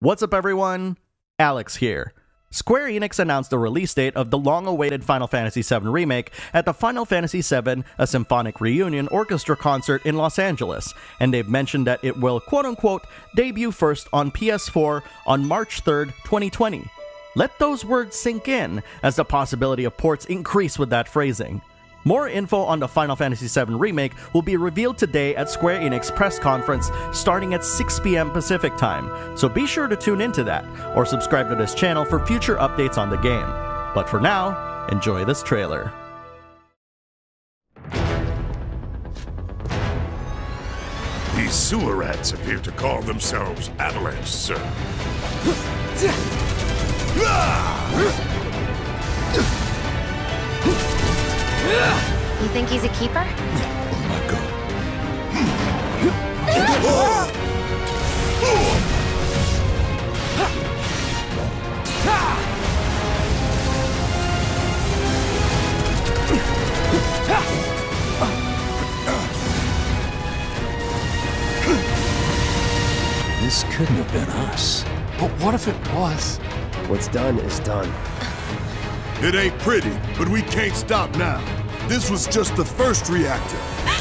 What's up, everyone? Alex here. Square Enix announced the release date of the long awaited Final Fantasy VII Remake at the Final Fantasy VII A Symphonic Reunion Orchestra concert in Los Angeles, and they've mentioned that it will quote unquote debut first on PS4 on March 3rd, 2020. Let those words sink in as the possibility of ports increase with that phrasing. More info on the Final Fantasy VII Remake will be revealed today at Square Enix press conference starting at 6 p.m. Pacific time, so be sure to tune into that or subscribe to this channel for future updates on the game. But for now, enjoy this trailer. These sewer rats appear to call themselves Avalanche, sir. Ah! You think he's a keeper? Oh my god. This couldn't have been us. But what if it was? What's done is done. It ain't pretty, but we can't stop now. This was just the first reactor.